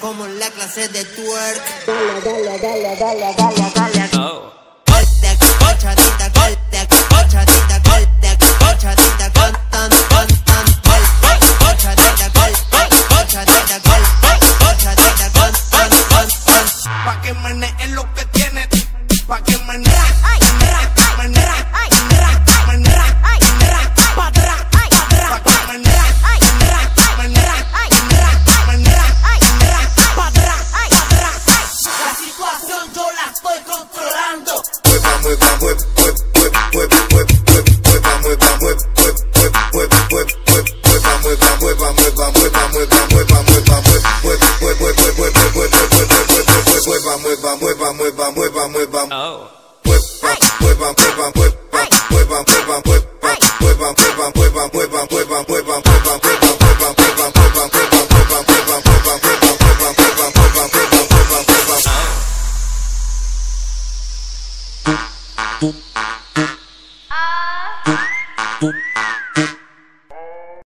como la clase de twerk. Dale, dale, dale, dale, dale, dale. Oh. Pa' que manejes lo que tienes, pa' que manejes. Oh. Hey. Boop.